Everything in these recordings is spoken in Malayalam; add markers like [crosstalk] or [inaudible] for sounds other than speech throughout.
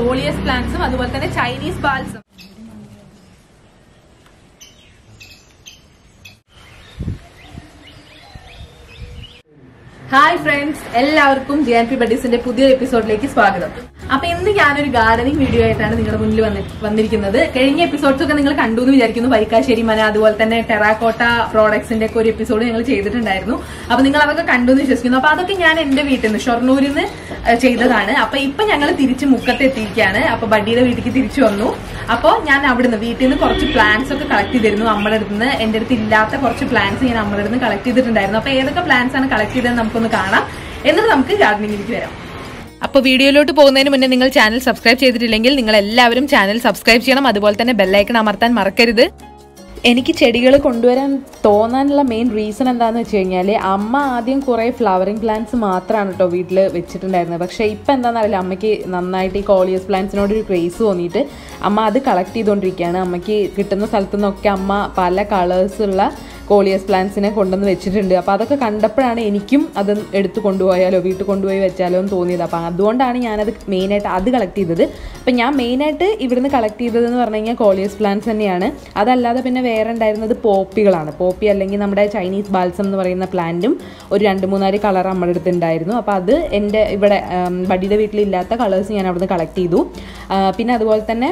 കോളിയസ് പ്ലാന്റ്സും അതുപോലെ തന്നെ ചൈനീസ് ബാൽസും ഹായ് ഫ്രണ്ട്സ് എല്ലാവർക്കും ജെ ആൻ പി ബഡീസിന്റെ പുതിയൊരു എപ്പിസോഡിലേക്ക് സ്വാഗതം. അപ്പൊ ഇന്ന് ഞാനൊരു ഗാർഡനിങ് വീഡിയോ ആയിട്ടാണ് നിങ്ങളുടെ മുന്നിൽ വന്നിരിക്കുന്നത്. കഴിഞ്ഞ എപ്പിസോഡ്സ് ഒക്കെ നിങ്ങൾ കണ്ടു എന്ന് വിചാരിക്കുന്നു. വരിക്കാശ്ശേരി മന അതുപോലെ തന്നെ ടെറാക്കോട്ട പ്രോഡക്ട്സിന്റെ ഒക്കെ ഒരു എപ്പിസോഡ് ഞങ്ങൾ ചെയ്തിട്ടുണ്ടായിരുന്നു. അപ്പൊ നിങ്ങൾ അതൊക്കെ കണ്ടു എന്ന് വിശ്വസിക്കുന്നു. അപ്പൊ അതൊക്കെ ഞാൻ എന്റെ വീട്ടിൽ നിന്ന് ഷൊർണൂരിൽ നിന്ന് ചെയ്തതാണ്. അപ്പൊ ഇപ്പൊ ഞങ്ങൾ തിരിച്ച് മുക്കത്ത് എത്തിയിരിക്കുകയാണ് അപ്പൊ ബഡിയുടെ വീട്ടിലേക്ക് തിരിച്ചു വന്നു. അപ്പോൾ ഞാൻ അവിടുന്ന് വീട്ടിൽ നിന്ന് കുറച്ച് പ്ലാന്റ്സ് ഒക്കെ കളക്ട് ചെയ്തിരുന്നു അമ്മയുടെ അടുത്ത് നിന്ന് അടുത്ത് ഇല്ലാത്ത കുറച്ച് പ്ലാന്റ്സ് ഞാൻ അമ്മയുടെ അടുത്ത് കളക്ട് ചെയ്തിട്ടുണ്ടായിരുന്നു. അപ്പൊ ഏതൊക്കെ പ്ലാന്റ്സ് ആണ് കളക്ട് ചെയ്തതെന്ന് നമുക്കൊന്ന് കാണാം. എന്നിട്ട് നമുക്ക് ഗാർഡനിങ്ങിലേക്ക് വരാം. അപ്പോൾ വീഡിയോയിലോട്ട് പോകുന്നതിന് മുന്നേ നിങ്ങൾ ചാനൽ സബ്സ്ക്രൈബ് ചെയ്തിട്ടില്ലെങ്കിൽ നിങ്ങൾ എല്ലാവരും ചാനൽ സബ്സ്ക്രൈബ് ചെയ്യണം. അതുപോലെ തന്നെ ബെല്ലൈക്കൺ അമർത്താൻ മറക്കരുത്. എനിക്ക് ചെടികൾ കൊണ്ടുവരാൻ തോന്നാനുള്ള മെയിൻ റീസൺ എന്താണെന്ന് വെച്ച് കഴിഞ്ഞാൽ അമ്മ ആദ്യം കുറേ ഫ്ലവറിങ് പ്ലാന്റ്സ് മാത്രമാണ് കേട്ടോ വീട്ടിൽ വെച്ചിട്ടുണ്ടായിരുന്നത് പക്ഷേ ഇപ്പം എന്താണെന്ന് അറിയില്ല അമ്മയ്ക്ക് നന്നായിട്ട് ഈ കോളിയസ് പ്ലാന്റ്സിനോട് ഒരു ക്രേസ് തോന്നിയിട്ട് അമ്മ അത് കളക്ട് ചെയ്തുകൊണ്ടിരിക്കുകയാണ് അമ്മയ്ക്ക് കിട്ടുന്ന സ്ഥലത്തു നിന്നൊക്കെ അമ്മ പല കളേഴ്സുള്ള കോളിയസ് പ്ലാന്റ്സിനെ കൊണ്ടുവന്ന് വെച്ചിട്ടുണ്ട്. അപ്പോൾ അതൊക്കെ കണ്ടപ്പോഴാണ് എനിക്കും അത് എടുത്ത് കൊണ്ടുപോയാലോ വീട്ടിൽ കൊണ്ടുപോയി വെച്ചാലോ എന്ന് തോന്നിയത്. അപ്പോൾ അതുകൊണ്ടാണ് ഞാനത് മെയിനായിട്ട് അത് കളക്ട് ചെയ്തത്. അപ്പോൾ ഞാൻ മെയിനായിട്ട് ഇവിടുന്ന് കളക്ട് ചെയ്തതെന്ന് പറഞ്ഞു കഴിഞ്ഞാൽ കോളിയസ് പ്ലാന്റ്സ് തന്നെയാണ്. അതല്ലാതെ പിന്നെ വേറെ ഉണ്ടായിരുന്നത് പോപ്പികളാണ്. പോപ്പി അല്ലെങ്കിൽ നമ്മുടെ ചൈനീസ് ബാൽസം എന്ന് പറയുന്ന പ്ലാന്റും ഒരു രണ്ട് മൂന്നാൽ കളർ നമ്മുടെ അടുത്ത് ഉണ്ടായിരുന്നു. അപ്പോൾ അത് എന്റെ ഇവിടെ ബഡിയുടെ വീട്ടിലില്ലാത്ത കളേഴ്സ് ഞാൻ അവിടുന്ന് കളക്ട് ചെയ്തു. പിന്നെ അതുപോലെ തന്നെ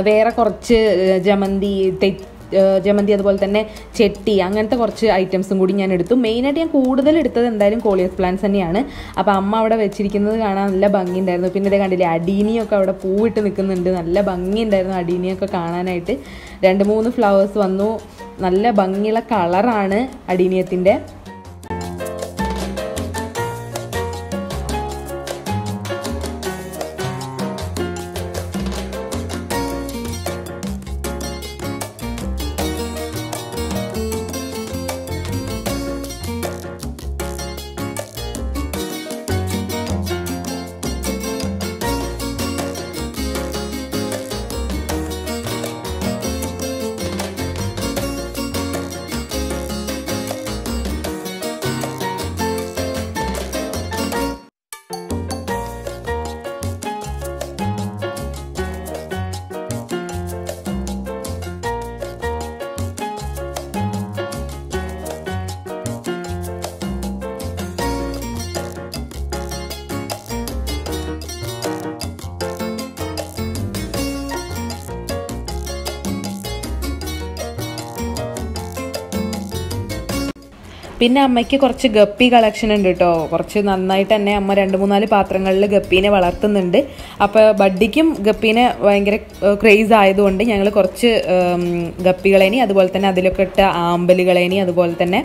വേറെ കുറച്ച് ജമന്തി തെ- ഏഹ്, ജമന്തി അതുപോലെ തന്നെ ചെട്ടി അങ്ങനത്തെ കുറച്ച് ഐറ്റംസും കൂടി ഞാൻ എടുത്തു. മെയിനായിട്ട് ഞാൻ കൂടുതൽ എടുത്തത് എന്തായാലും കോളിയസ് പ്ലാന്റ്സ് തന്നെയാണ്. അപ്പോൾ അമ്മ അവിടെ വെച്ചിരിക്കുന്നത് കാണാൻ നല്ല ഭംഗിയുണ്ടായിരുന്നു പിന്നെ ഇത് കണ്ടില്ലേ അടീനിയൊക്കെ അവിടെ പൂവിട്ട് നിൽക്കുന്നുണ്ട്. നല്ല ഭംഗിയുണ്ടായിരുന്നു അടീനിയൊക്കെ കാണാനായിട്ട്. രണ്ട് മൂന്ന് ഫ്ലവേഴ്സ് വന്നു. നല്ല ഭംഗിയുള്ള കളറാണ് അടീനിയത്തിന്റെ പിന്നെ അമ്മയ്ക്ക് കുറച്ച് ഗപ്പി കളക്ഷൻ ഉണ്ട് കേട്ടോ കുറച്ച് നന്നായിട്ട് തന്നെ അമ്മ രണ്ട് മൂന്നാൽ പാത്രങ്ങളിൽ ഗപ്പീനെ വളർത്തുന്നുണ്ട്. അപ്പോൾ ബഡ്ഡിക്കും ഗപ്പീനെ ഭയങ്കര ക്രേസ് ആയതുകൊണ്ട് ഞങ്ങൾ കുറച്ച് ഗപ്പികളേനി അതുപോലെ തന്നെ അതിലൊക്കെ ഇട്ട ആമ്പലുകളേനി അതുപോലെ തന്നെ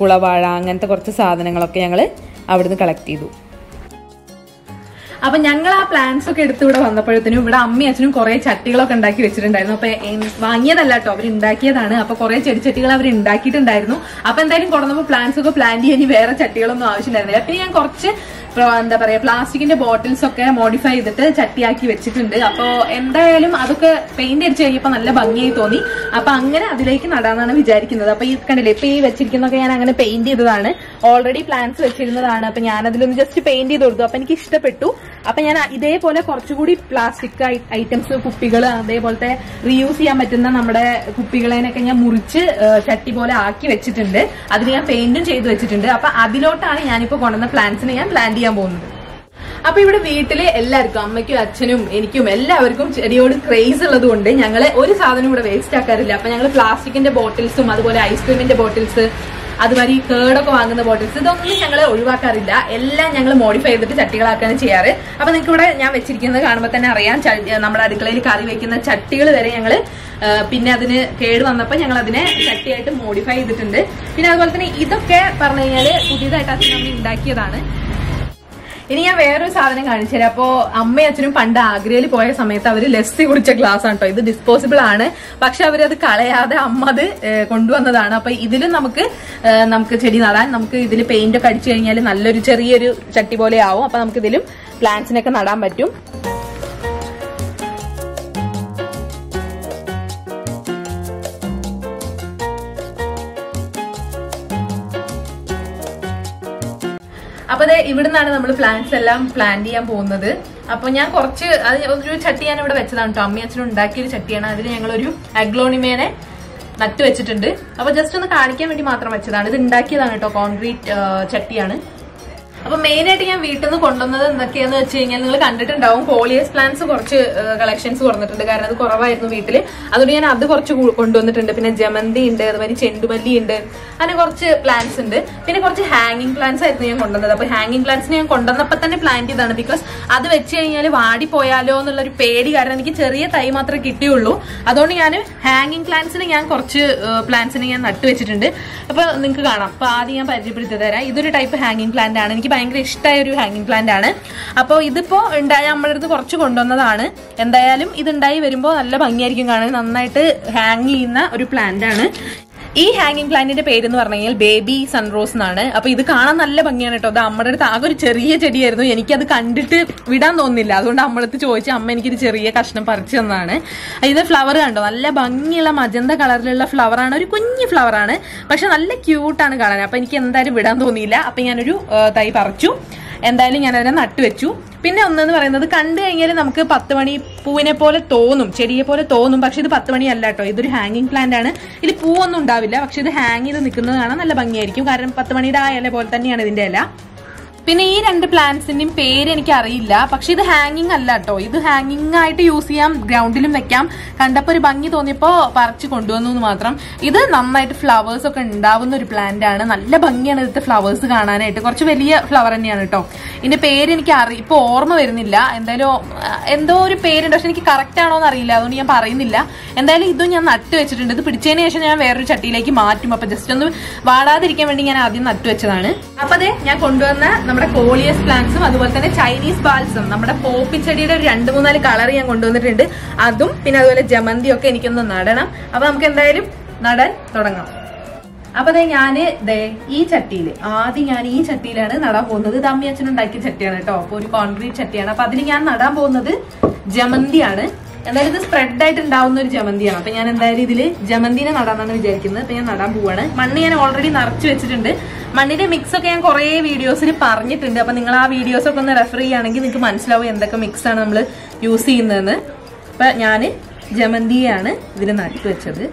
കുളവാഴ അങ്ങനത്തെ കുറച്ച് സാധനങ്ങളൊക്കെ ഞങ്ങൾ അവിടുന്ന് കളക്ട് ചെയ്തു. അപ്പൊ ഞങ്ങൾ ആ പ്ലാന്റ്സ് ഒക്കെ എടുത്ത് ഇവിടെ വന്നപ്പോഴത്തേനും ഇവിടെ അമ്മയും അച്ഛനും കുറെ ചട്ടികളൊക്കെ ഉണ്ടാക്കി വെച്ചിട്ടുണ്ടായിരുന്നു. അപ്പൊ വാങ്ങിയതല്ല കേട്ടോ അവർ ഉണ്ടാക്കിയതാണ് അപ്പൊ കുറെ ചെടിച്ചട്ടികൾ അവർ ഉണ്ടാക്കിയിട്ടുണ്ടായിരുന്നു. അപ്പൊ എന്തായാലും കൊണ്ടുവന്നപ്പോൾ പ്ലാന്റ്സ് ഒക്കെ പ്ലാന്റ് ചെയ്യാൻ വേറെ ചട്ടികളൊന്നും ആവശ്യമുണ്ടായിരുന്നില്ല പിന്നെ ഞാൻ കുറച്ച് എന്താ പറയാ പ്ലാസ്റ്റിക്കിന്റെ ബോട്ടിൽസ് ഒക്കെ മോഡിഫൈ ചെയ്തിട്ട് ചട്ടിയാക്കി വെച്ചിട്ടുണ്ട്. അപ്പൊ എന്തായാലും അതൊക്കെ പെയിന്റ് അടിച്ച് കഴിഞ്ഞപ്പോ നല്ല ഭംഗിയായി തോന്നി. അപ്പൊ അങ്ങനെ അതിലേക്ക് നടാന്നാണ് വിചാരിക്കുന്നത്. അപ്പൊ ഈ കണ്ടില്ലേ ഇപ്പൊ ഈ വെച്ചിരിക്കുന്നൊക്കെ ഞാൻ അങ്ങനെ പെയിന്റ് ചെയ്തതാണ്. ഓൾറെഡി പ്ലാന്റ്സ് വെച്ചിരുന്നതാണ്. അപ്പൊ ഞാനതിലൊന്ന് ജസ്റ്റ് പെയിന്റ് ചെയ്ത് കൊടുത്തു. അപ്പൊ എനിക്ക് ഇഷ്ടപ്പെട്ടു. അപ്പൊ ഞാൻ ഇതേപോലെ കുറച്ചുകൂടി പ്ലാസ്റ്റിക് ഐറ്റംസ് കുപ്പികൾ അതേപോലത്തെ റീയൂസ് ചെയ്യാൻ പറ്റുന്ന നമ്മുടെ കുപ്പികളേനൊക്കെ ഞാൻ മുറിച്ച് ചട്ടി പോലെ ആക്കി വെച്ചിട്ടുണ്ട്. അതിന് ഞാൻ പെയിന്റും ചെയ്ത് വെച്ചിട്ടുണ്ട്. അപ്പൊ അതിലോട്ടാണ് ഞാനിപ്പോ കൊണ്ടുവന്ന പ്ലാന്റ്സിനെ ഞാൻ പ്ലാൻ ചെയ്യാൻ പോകുന്നത്. അപ്പൊ ഇവിടെ വീട്ടിലെ എല്ലാവർക്കും അമ്മയ്ക്കും അച്ഛനും എനിക്കും എല്ലാവർക്കും ചെടിയോട് ക്രേസ് ഉള്ളത് കൊണ്ട് ഞങ്ങൾ ഒരു സാധനം ഇവിടെ വേസ്റ്റ് ആക്കാറില്ല. അപ്പൊ ഞങ്ങൾ പ്ലാസ്റ്റിക്കിന്റെ ബോട്ടിൽസും അതുപോലെ ഐസ്ക്രീമിന്റെ ബോട്ടിൽസ് അതുമാതിരി കേടൊക്കെ വാങ്ങുന്ന ബോട്ടിൽസ് ഇതൊന്നും ഞങ്ങൾ ഒഴിവാക്കാറില്ല. എല്ലാം ഞങ്ങൾ മോഡിഫൈ ചെയ്തിട്ട് ചട്ടികളാക്കാണ് ചെയ്യാറ്. അപ്പൊ നിങ്ങൾക്ക് ഇവിടെ ഞാൻ വെച്ചിരിക്കുന്നത് കാണുമ്പോൾ തന്നെ അറിയാം നമ്മുടെ അടുക്കളയിൽ കറി വെക്കുന്ന ചട്ടികൾ വരെ ഞങ്ങൾ പിന്നെ അതിന് കേട് വന്നപ്പോൾ ഞങ്ങൾ അതിനെ ചട്ടിയായിട്ട് മോഡിഫൈ ചെയ്തിട്ടുണ്ട്. പിന്നെ അതുപോലെ തന്നെ ഇതൊക്കെ പറഞ്ഞു കഴിഞ്ഞാൽ പുതിയതായിട്ട് അച്ഛൻ നമ്മൾ ഉണ്ടാക്കിയതാണ്. ഇനി ഞാൻ വേറൊരു സാധനം കാണിച്ചു തരാം. അപ്പോ അമ്മയും അച്ഛനും പണ്ട് ആഗ്രയിൽ പോയ സമയത്ത് അവർ ലസ്സി കുടിച്ച ഗ്ലാസ് ആണ് കേട്ടോ ഇത് ഡിസ്പോസിബിൾ ആണ്. പക്ഷെ അവരത് കളയാതെ അമ്മ അത് കൊണ്ടുവന്നതാണ്. അപ്പൊ ഇതിലും നമുക്ക് നമുക്ക് ചെടി നടാൻ നമുക്ക് ഇതിൽ പെയിന്റ് ഒക്കെ അടിച്ചു കഴിഞ്ഞാൽ നല്ലൊരു ചെറിയൊരു ചട്ടി പോലെ ആവും. അപ്പൊ നമുക്ക് ഇതിലും പ്ലാന്റ്സിനൊക്കെ നടാൻ പറ്റും. അപ്പൊ അതെ ഇവിടുന്നാണ് നമ്മൾ പ്ലാന്റ്സ് എല്ലാം പ്ലാൻ ചെയ്യാൻ പോകുന്നത്. അപ്പൊ ഞാൻ കുറച്ച് അത് ഒരു ചട്ടി ഞാൻ ഇവിടെ വെച്ചതാണ് കേട്ടോ അമ്മി അച്ഛനും ഉണ്ടാക്കിയ ഒരു ചട്ടിയാണ്. അതിൽ ഞങ്ങൾ ഒരു അഗ്ലോണിമേനെ നട്ടു വെച്ചിട്ടുണ്ട് അപ്പൊ ജസ്റ്റ് ഒന്ന് കാണിക്കാൻ വേണ്ടി മാത്രം വെച്ചതാണ്. ഇത് ഉണ്ടാക്കിയതാണ് കേട്ടോ കോൺക്രീറ്റ് ചട്ടിയാണ്. അപ്പൊ മെയിൻ ആയിട്ട് ഞാൻ വീട്ടിൽ നിന്ന് കൊണ്ടുവന്നത് എന്തൊക്കെയാന്ന് വെച്ച് കഴിഞ്ഞാൽ നിങ്ങൾ കണ്ടിട്ടുണ്ടാവും പോളിയസ് പ്ലാന്റ്സ് കുറച്ച് കളക്ഷൻസ് കുറഞ്ഞിട്ടുണ്ട് കാരണം അത് കുറവായിരുന്നു വീട്ടിൽ അതുകൊണ്ട് ഞാൻ അത് കുറച്ച് കൊണ്ടുവന്നിട്ടുണ്ട്. പിന്നെ ജമന്തി ഉണ്ട് അതുപോലെ ചെണ്ടുമല്ലി ഉണ്ട്. അങ്ങനെ കുറച്ച് പ്ലാന്റ്സ് ഉണ്ട്. പിന്നെ കുറച്ച് ഹാങ്ങിങ് പ്ലാന്റ്സ് ആയിരുന്നു ഞാൻ കൊണ്ടുവന്നത്. അപ്പൊ ഹാങ്ങിങ് പ്ലാന്റ്സ് ഞാൻ കൊണ്ടുവന്നപ്പോൾ തന്നെ പ്ലാന്റ് ചെയ്താണ് ബിക്കോസ് അത് വെച്ച് കഴിഞ്ഞാൽ വാടി വാടിപ്പോയാലോ എന്നുള്ളൊരു പേടി കാരണം എനിക്ക് ചെറിയ തൈ മാത്രമേ കിട്ടിയുള്ളൂ. അതുകൊണ്ട് ഞാൻ ഹാങ്ങിങ് പ്ലാന്റ്സിന് ഞാൻ കുറച്ച് പ്ലാന്റ്സിന് ഞാൻ നട്ടുവെച്ചിട്ടുണ്ട്. അപ്പൊ നിങ്ങൾക്ക് കാണാം. അപ്പൊ ആദ്യം ഞാൻ പരിചയപ്പെടുത്തി തരാം. ഇതൊരു ടൈപ്പ് ഹാങ്ങിങ് പ്ലാന്റ് ആണ്. എനിക്ക് ഭയങ്കര ഇഷ്ടമായ ഒരു ഹാങ്ങിങ് പ്ലാന്റ് ആണ്. അപ്പോൾ ഇതിപ്പോൾ ഉണ്ടായ നമ്മുടെ അടുത്ത് കുറച്ച് കൊണ്ടുവന്നതാണ്. എന്തായാലും ഇതുണ്ടായി വരുമ്പോൾ നല്ല ഭംഗിയായിരിക്കും കാണാൻ. നന്നായിട്ട് ഹാങ് ചെയ്യുന്ന ഒരു പ്ലാന്റ് ആണ്. ഈ ഹാങ്ങിങ് പ്ലാന്റിന്റെ പേര് എന്ന് പറഞ്ഞു കഴിഞ്ഞാൽ ബേബി സൺറോസ് എന്നാണ്. അപ്പൊ ഇത് കാണാൻ നല്ല ഭംഗിയാണ് കേട്ടോ. അത് അമ്മയുടെ അടുത്ത് ആകെ ഒരു ചെറിയ ചെടിയായിരുന്നു. എനിക്കത് കണ്ടിട്ട് വിടാൻ തോന്നില്ല. അതുകൊണ്ട് അമ്മടുത്ത് ചോദിച്ചു അമ്മ എനിക്കൊരു ചെറിയ കഷ്ണം പറിച്ചു തന്നാണ്. ഇത് ഫ്ലവർ കണ്ടോ? നല്ല ഭംഗിയുള്ള മജന്ത കളറിലുള്ള ഫ്ലവറാണ് ഒരു കുഞ്ഞു ഫ്ലവറാണ് പക്ഷെ നല്ല ക്യൂട്ടാണ് കാണാൻ. അപ്പൊ എനിക്ക് എന്തായാലും വിടാൻ തോന്നിയില്ല. അപ്പൊ ഞാനൊരു തൈ പറിച്ചു. എന്തായാലും ഞാൻ അതിനെ നട്ടുവെച്ചു പിന്നെ ഒന്നെന്ന് പറയുന്നത് കണ്ടു കഴിഞ്ഞാൽ നമുക്ക് പത്ത് മണി പൂവിനെ പോലെ തോന്നും ചെടിയെ പോലെ തോന്നും. പക്ഷെ ഇത് പത്ത് മണി അല്ല കേട്ടോ. ഇതൊരു ഹാങ്ങിങ് പ്ലാന്റ് ആണ്. ഇതിൽ പൂവൊന്നും ഉണ്ടാവില്ല. പക്ഷെ ഇത് ഹാങ് ചെയ്ത് നിൽക്കുന്നത് കാണാൻ നല്ല ഭംഗിയായിരിക്കും. കാരണം പത്ത് മണിയുടെ ആ ഇല പോലെ തന്നെയാണ് ഇതിന്റെ ഇല. പിന്നെ ഈ രണ്ട് പ്ലാന്റ്സിന്റെയും പേര് എനിക്ക് അറിയില്ല പക്ഷെ ഇത് ഹാങ്ങിങ് അല്ല കേട്ടോ ഇത് ഹാങ്ങിങ് ആയിട്ട് യൂസ് ചെയ്യാം ഗ്രൗണ്ടിലും വെക്കാം. കണ്ടപ്പോ ഒരു ഭംഗി തോന്നിയപ്പോ പറിച്ച് കൊണ്ടുവന്നു എന്ന് മാത്രം. ഇത് നന്നായിട്ട് ഫ്ലവേഴ്സ് ഒക്കെ ഉണ്ടാവുന്ന ഒരു പ്ലാന്റ് ആണ്. നല്ല ഭംഗിയാണ് ഇതിന്റെ ഫ്ലവേഴ്സ് കാണാനായിട്ട്. കുറച്ച് വലിയ ഫ്ലവർ തന്നെയാണ് കേട്ടോ ഇതിന്റെ പേര് എനിക്ക് അറി ഇപ്പൊ ഓർമ്മ വരുന്നില്ല. എന്തായാലും എന്തോ ഒരു പേരുണ്ട്. പക്ഷെ എനിക്ക് കറക്റ്റ് ആണോ എന്ന് അറിയില്ല. അതുകൊണ്ട് ഞാൻ പറയുന്നില്ല. എന്തായാലും ഇതും ഞാൻ നട്ട് വെച്ചിട്ടുണ്ട്. ഇത് പിടിച്ചതിന് ശേഷം ഞാൻ വേറൊരു ചട്ടിയിലേക്ക് മാറ്റും. അപ്പൊ ജസ്റ്റ് ഒന്ന് വാടാതിരിക്കാൻ വേണ്ടി ഞാൻ ആദ്യം നട്ടു വെച്ചതാണ്. അപ്പൊ അതെ ഞാൻ കൊണ്ടുവന്ന നമ്മുടെ കോളിയസ് പ്ലാന്റ്സും അതുപോലെ തന്നെ ചൈനീസ് ബാൽസും. നമ്മുടെ പോപ്പി ചെടിയുടെ ഒരു രണ്ട് മൂന്നാൽ കളർ ഞാൻ കൊണ്ടുവന്നിട്ടുണ്ട്. അതും പിന്നെ അതുപോലെ ജമന്തി ഒക്കെ എനിക്കൊന്ന് നടണം. അപ്പൊ നമുക്ക് എന്തായാലും നടാൻ തുടങ്ങാം. അപ്പൊ അതെ ഞാൻ ഈ ചട്ടിയിൽ ആദ്യം ഞാൻ ഈ ചട്ടിയിലാണ് നടാൻ പോകുന്നത്. ഇത് അമ്മി അച്ഛൻ ഉണ്ടാക്കിയ ചട്ടിയാണ് കേട്ടോ. അപ്പൊ ഒരു കോൺക്രീറ്റ് ചട്ടിയാണ്. അപ്പൊ അതിൽ ഞാൻ നടാൻ പോകുന്നത് ജമന്തിയാണ്. എന്തായാലും ഇത് സ്പ്രെഡ് ആയിട്ട് ഉണ്ടാവുന്ന ഒരു ജമന്തിയാണ്. അപ്പൊ ഞാൻ എന്തായാലും ഇതിൽ ജമന്തിനെ നടാന്നാണ് വിചാരിക്കുന്നത്. അപ്പൊ ഞാൻ നടാൻ പോവാണ്. മണ്ണ് ഞാൻ ഓൾറെഡി നിറച്ചു വെച്ചിട്ടുണ്ട്. മണ്ണിന്റെ മിക്സ് ഒക്കെ ഞാൻ കുറെ വീഡിയോസിൽ പറഞ്ഞിട്ടുണ്ട്. അപ്പൊ നിങ്ങൾ ആ വീഡിയോസ് ഒക്കെ ഒന്ന് റെഫർ ചെയ്യുകയാണെങ്കിൽ നിങ്ങൾക്ക് മനസ്സിലാവും എന്തൊക്കെ മിക്സ് ആണ് നമ്മൾ യൂസ് ചെയ്യുന്നതെന്ന്. അപ്പൊ ഞാൻ ജമന്തിയാണ് ഇതിൽ നട്ടു വെച്ചത്.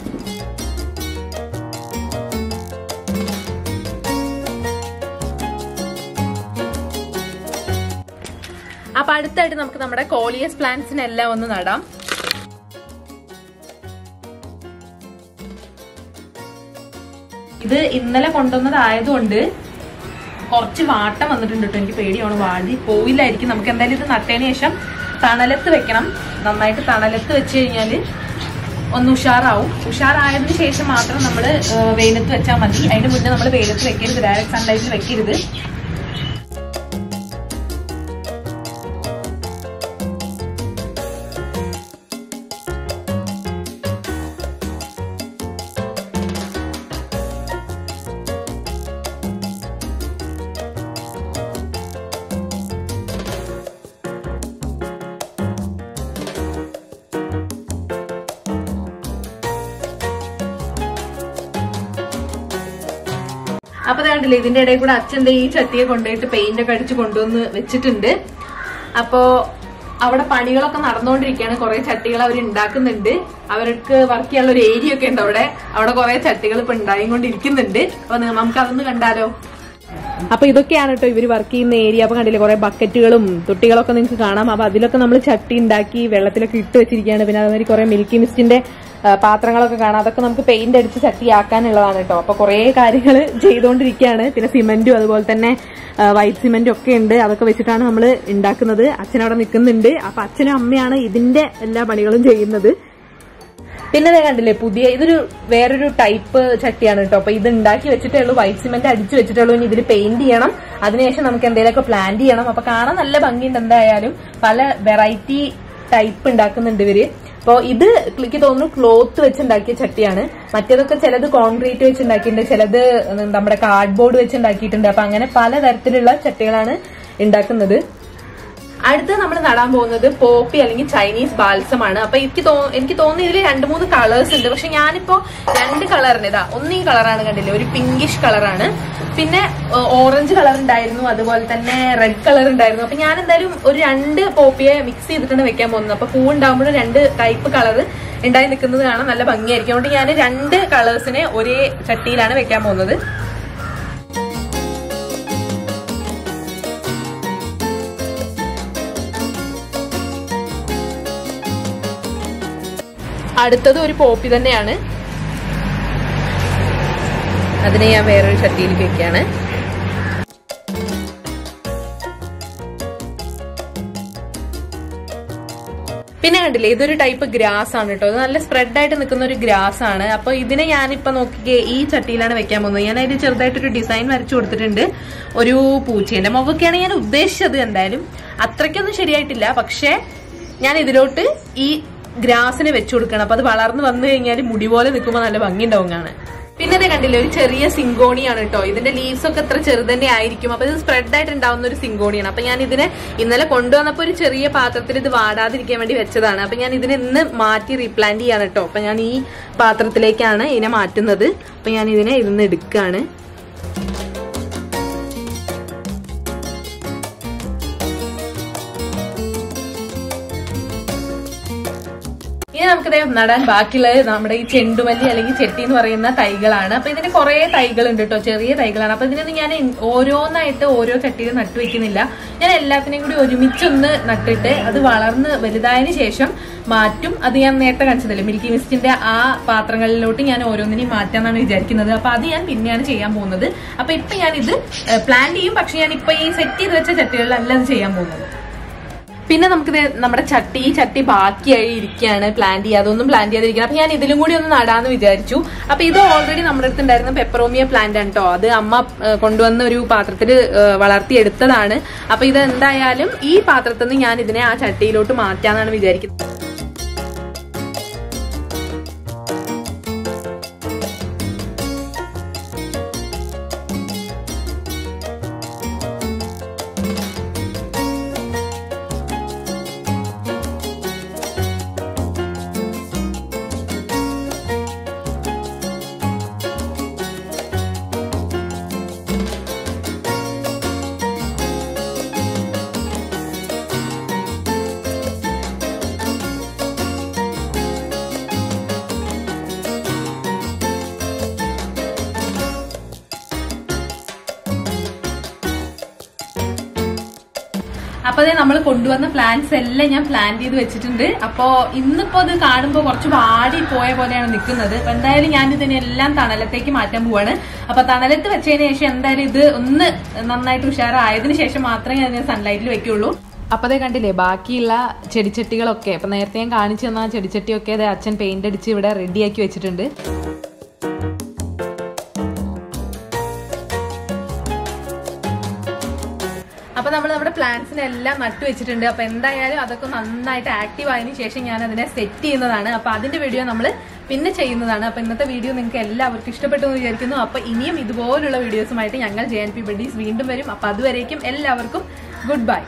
അപ്പൊ അടുത്തായിട്ട് നമുക്ക് നമ്മുടെ കോളിയസ് പ്ലാന്റ്സിനെല്ലാം ഒന്ന് നടാം. ഇത് ഇന്നലെ കൊണ്ടുവന്നതായതുകൊണ്ട് കുറച്ച് വാട്ടം വന്നിട്ടുണ്ട് കേട്ടോ എനിക്ക് പേടിയാണ്. വാടി പോയില്ലായിരിക്കും. നമുക്ക് എന്തായാലും ഇത് നട്ടതിന് ശേഷം തണലത്ത് വെക്കണം. നന്നായിട്ട് തണലത്ത് വെച്ച് കഴിഞ്ഞാൽ ഒന്ന് ഉഷാറാവും. ഉഷാറായതിന് ശേഷം മാത്രം നമ്മൾ വെയിലത്ത് വെച്ചാൽ മതി. അതിന് മുന്നേ നമ്മൾ വെയിലത്ത് വെക്കരുത്. ഡയറക്റ്റ് സൺലൈറ്റിൽ വെക്കരുത്. അപ്പൊ അതാണ്ടല്ലേ ഇതിന്റെ ഇടയിൽ കൂടെ അച്ഛൻ ദേ ഈ ചട്ടിയെ കൊണ്ടുപോയിട്ട് പെയിന്റ് ഒക്കെ അടിച്ച് കൊണ്ടുവന്ന് വെച്ചിട്ടുണ്ട്. അപ്പോ അവിടെ പണികളൊക്കെ നടന്നുകൊണ്ടിരിക്കുകയാണ്. കുറെ ചട്ടികൾ അവർ ഉണ്ടാക്കുന്നുണ്ട്. അവർക്ക് വർക്ക് ചെയ്യാനുള്ള ഒരു ഏരിയ ഒക്കെ ഉണ്ട് അവിടെ. അവിടെ കുറെ ചട്ടികൾ ഇപ്പൊ ഉണ്ടായിക്കൊണ്ടിരിക്കുന്നുണ്ട്. അപ്പൊ നമുക്ക് അതൊന്ന് കണ്ടാലോ? അപ്പൊ ഇതൊക്കെയാണ് കേട്ടോ ഇവർ വർക്ക് ചെയ്യുന്ന ഏരിയ അപ്പൊ കണ്ടില്ലേ കുറെ ബക്കറ്റുകളും തൊട്ടികളൊക്കെ നിങ്ങൾക്ക് കാണാം. അപ്പൊ അതിലൊക്കെ നമ്മൾ ചട്ടി ഉണ്ടാക്കി വെള്ളത്തിലൊക്കെ ഇട്ട് വെച്ചിരിക്കുകയാണ്. പിന്നെ അതുമാതിരി കുറെ മിൽക്കി മിസ്റ്റിന്റെ പാത്രങ്ങളൊക്കെ കാണാം. അതൊക്കെ നമുക്ക് പെയിന്റ് അടിച്ച് ചട്ടിയാക്കാനുള്ളതാണ് കേട്ടോ അപ്പൊ കുറെ കാര്യങ്ങൾ [laughs] ചെയ്തുകൊണ്ടിരിക്കുകയാണ് പിന്നെ സിമെന്റും അതുപോലെ തന്നെ വൈറ്റ് സിമെന്റും ഒക്കെ ഉണ്ട്. അതൊക്കെ വെച്ചിട്ടാണ് നമ്മൾ ഉണ്ടാക്കുന്നത്. അച്ഛനവിടെ നിൽക്കുന്നുണ്ട് അപ്പൊ അച്ഛനും അമ്മയാണ് ഇതിന്റെ എല്ലാ പണികളും ചെയ്യുന്നത്. പിന്നെ ദേ കണ്ടില്ലേ പുതിയ ഇതൊരു വേറൊരു ടൈപ്പ് ചട്ടിയാണ് കേട്ടോ. അപ്പൊ ഇത് ഉണ്ടാക്കി വെച്ചിട്ടേ ഉള്ളൂ വൈറ്റ് സിമെന്റ് അടിച്ചു വെച്ചിട്ടേ ഉള്ളൂ ഇനി ഇതിൽ പെയിന്റ് ചെയ്യണം. അതിനുശേഷം നമുക്ക് എന്തെങ്കിലുമൊക്കെ പ്ലാൻ ചെയ്യണം. അപ്പൊ കാണാൻ നല്ല ഭംഗിയുണ്ട് എന്തായാലും. പല വെറൈറ്റി ടൈപ്പ് ഉണ്ടാക്കുന്നുണ്ട് ഇവർ. അപ്പോ ഇത് എനിക്ക് തോന്നുന്നു ക്ലോത്ത് വെച്ചുണ്ടാക്കിയ ചട്ടിയാണ്. മറ്റേതൊക്കെ ചിലത് കോൺക്രീറ്റ് വെച്ചുണ്ടാക്കിയിട്ടുണ്ട് ചിലത് നമ്മുടെ കാർഡ്ബോർഡ് വെച്ചുണ്ടാക്കിയിട്ടുണ്ട്. അപ്പൊ അങ്ങനെ പലതരത്തിലുള്ള ചട്ടികളാണ് ഉണ്ടാക്കുന്നത്. അടുത്ത് നമ്മൾ നടാൻ പോകുന്നത് പോപ്പി അല്ലെങ്കിൽ ചൈനീസ് ബാൽസം ആണ് അപ്പൊ എനിക്ക് എനിക്ക് തോന്നുന്നു ഇതിൽ രണ്ട് മൂന്ന് കളേഴ്സ് ഉണ്ട്. പക്ഷെ ഞാനിപ്പോ രണ്ട് കളറിന് ഇതാ ഒന്ന് ഈ കളറാണ് കണ്ടില്ലേ? ഒരു പിങ്കിഷ് കളറാണ് പിന്നെ ഓറഞ്ച് കളർ ഉണ്ടായിരുന്നു. അതുപോലെ തന്നെ റെഡ് കളർ ഉണ്ടായിരുന്നു. അപ്പൊ ഞാൻ എന്തായാലും ഒരു രണ്ട് പോപ്പിയെ മിക്സ് ചെയ്തിട്ടാണ് വെക്കാൻ പോകുന്നത്. അപ്പൊ പൂ ഉണ്ടാകുമ്പോൾ രണ്ട് ടൈപ്പ് കളർ ഉണ്ടായി നിൽക്കുന്നത് കാണാൻ നല്ല ഭംഗിയായിരിക്കും. അതുകൊണ്ട് ഞാൻ രണ്ട് കളേഴ്സിനെ ഒരേ ചട്ടിയിലാണ് വെക്കാൻ പോകുന്നത്. അടുത്തത് ഒരു പോപ്പി തന്നെയാണ്. അതിനെ ഞാൻ വേറൊരു ചട്ടിയിലേക്ക് വെക്കുകയാണ്. പിന്നെ കണ്ടില്ലേ ഇതൊരു ടൈപ്പ് ഗ്രാസ് ആണ് കേട്ടോ നല്ല സ്പ്രെഡ് ആയിട്ട് നിൽക്കുന്ന ഒരു ഗ്രാസ് ആണ്. അപ്പൊ ഇതിനെ ഞാനിപ്പോ നോക്കിക്കേ ഈ ചട്ടിയിലാണ് വെക്കാൻ പോകുന്നത്. ഞാൻ അതിൽ ചെറുതായിട്ടൊരു ഡിസൈൻ വരച്ചു കൊടുത്തിട്ടുണ്ട്. ഒരു പൂച്ചേന്റെ മുഖൊക്കെയാണ് ഞാൻ ഉദ്ദേശിച്ചത് എന്തായാലും. അത്രയ്ക്കൊന്നും ശരിയായിട്ടില്ല. പക്ഷേ ഞാൻ ഇതിലോട്ട് ഈ ഗ്രാസിനെ വെച്ചു കൊടുക്കണം. അപ്പൊ അത് വളർന്നു വന്നു കഴിഞ്ഞാൽ മുടി പോലെ നിൽക്കുമ്പോൾ നല്ല ഭംഗി ഉണ്ടാവും കാണാൻ. പിന്നെ ഇത് കണ്ടില്ലേ ഒരു ചെറിയ സിങ്കോണിയാണ് കേട്ടോ. ഇതിന്റെ ലീവ്സ് ഒക്കെ എത്ര ചെറുത് തന്നെ ആയിരിക്കും. അപ്പൊ ഇത് സ്പ്രെഡ് ആയിട്ട് ഉണ്ടാവുന്ന ഒരു സിങ്കോണിയാണ്. അപ്പൊ ഞാൻ ഇതിനെ ഇന്നലെ കൊണ്ടുവന്നപ്പോ ഒരു ചെറിയ പാത്രത്തിൽ ഇത് വാടാതിരിക്കാൻ വേണ്ടി വെച്ചതാണ്. അപ്പൊ ഞാൻ ഇതിനെ ഇന്ന് മാറ്റി റീപ്ലാന്റ് ചെയ്യാണ് കേട്ടോ. അപ്പൊ ഞാൻ ഈ പാത്രത്തിലേക്കാണ് ഇതിനെ മാറ്റുന്നത്. അപ്പൊ ഞാൻ ഇതിനെ ഇതിന്ന് എടുക്കുകയാണ് നമുക്കിത് നടാൻ ബാക്കിയുള്ളത് നമ്മുടെ ഈ ചെണ്ടുമല്ലി അല്ലെങ്കിൽ ചെട്ടി എന്ന് പറയുന്ന തൈകളാണ്. അപ്പൊ ഇതിന് കുറെ തൈകൾ ഉണ്ട് കേട്ടോ ചെറിയ തൈകളാണ്. അപ്പൊ ഇതിനൊന്നും ഞാൻ ഓരോന്നായിട്ട് ഓരോ ചട്ടിയിൽ നട്ടു വെക്കുന്നില്ല. ഞാൻ എല്ലാത്തിനെയും കൂടി ഒരുമിച്ചൊന്ന് നട്ടിട്ട് അത് വളർന്ന് വലുതായതിനു ശേഷം മാറ്റും. അത് ഞാൻ നേരത്തെ കാണിച്ചതല്ലേ മിൽക്കി മിസ്റ്റിന്റെ ആ പാത്രങ്ങളിലോട്ട് ഞാൻ ഓരോന്നിനെയും മാറ്റാന്നാണ് വിചാരിക്കുന്നത്. അപ്പൊ അത് ഞാൻ പിന്നെയാണ് ചെയ്യാൻ പോകുന്നത്. അപ്പൊ ഇപ്പൊ ഞാൻ ഇത് പ്ലാൻ ചെയ്യും. പക്ഷെ ഞാൻ ഇപ്പൊ ഈ സെറ്റ് ചെയ്ത് വെച്ച ചട്ടികളിലല്ല അത് ചെയ്യാൻ പോകുന്നത്. പിന്നെ നമുക്ക് നമ്മുടെ ചട്ടി ചട്ടി ബാക്കിയായി ഇരിക്കുകയാണ് പ്ലാൻ ചെയ്യാതെ ഒന്നും പ്ലാൻ ചെയ്യാതിരിക്കണം. അപ്പൊ ഞാൻ ഇതിലും കൂടി ഒന്ന് നടാന്ന് വിചാരിച്ചു. അപ്പൊ ഇത് ഓൾറെഡി നമ്മുടെ അടുത്ത് ഉണ്ടായിരുന്ന പെപ്പറോമിയ പ്ലാന്റ് ആണ് കേട്ടോ അത് അമ്മ കൊണ്ടുവന്ന ഒരു പാത്രത്തിൽ വളർത്തിയെടുത്തതാണ് അപ്പൊ ഇത് എന്തായാലും ഈ പാത്രത്തിൽ നിന്ന് ഞാൻ ഇതിനെ ആ ചട്ടിയിലോട്ട് മാറ്റാന്നാണ് വിചാരിക്കുന്നത്. അപ്പൊ അതെ നമ്മൾ കൊണ്ടുവന്ന പ്ലാന്റ്സ് എല്ലാം ഞാൻ പ്ലാൻ ചെയ്ത് വെച്ചിട്ടുണ്ട്. അപ്പോ ഇന്നിപ്പോ അത് കാണുമ്പോൾ കുറച്ച് വാടി പോയ പോലെയാണ് നിൽക്കുന്നത് അപ്പൊ എന്തായാലും ഞാൻ ഇതിനെ എല്ലാം തണലത്തേക്ക് മാറ്റാൻ പോവാണ്. അപ്പൊ തണലത്ത് വെച്ചതിന് ശേഷം എന്തായാലും ഇത് ഒന്ന് നന്നായിട്ട് ഉഷാറായതിനു ശേഷം മാത്രമേ ഞാൻ സൺലൈറ്റിൽ വെക്കുള്ളൂ. അപ്പൊ അതേ കണ്ടില്ലേ ബാക്കിയുള്ള ചെടിച്ചട്ടികളൊക്കെ. അപ്പൊ നേരത്തെ ഞാൻ കാണിച്ചു തന്ന ചെടിച്ചട്ടിയൊക്കെ അച്ഛൻ പെയിന്റ് അടിച്ച് ഇവിടെ റെഡിയാക്കി വെച്ചിട്ടുണ്ട്. പ്ലാന്റ്സിനെല്ലാം നട്ടു വെച്ചിട്ടുണ്ട് അപ്പൊ എന്തായാലും അതൊക്കെ നന്നായിട്ട് ആക്റ്റീവ് ആയതിനു ശേഷം ഞാൻ അതിനെ സെറ്റ് ചെയ്യുന്നതാണ്. അപ്പൊ അതിന്റെ വീഡിയോ നമ്മൾ പിന്നെ ചെയ്യുന്നതാണ്. അപ്പൊ ഇന്നത്തെ വീഡിയോ നിങ്ങൾക്ക് എല്ലാവർക്കും ഇഷ്ടപ്പെട്ടു എന്ന് വിചാരിക്കുന്നു. അപ്പൊ ഇനിയും ഇതുപോലുള്ള വീഡിയോസുമായിട്ട് ഞങ്ങൾ ജെ എൻ പി ബഡീസ് വീണ്ടും വരും. അപ്പൊ അതുവരേക്കും എല്ലാവർക്കും ഗുഡ് ബൈ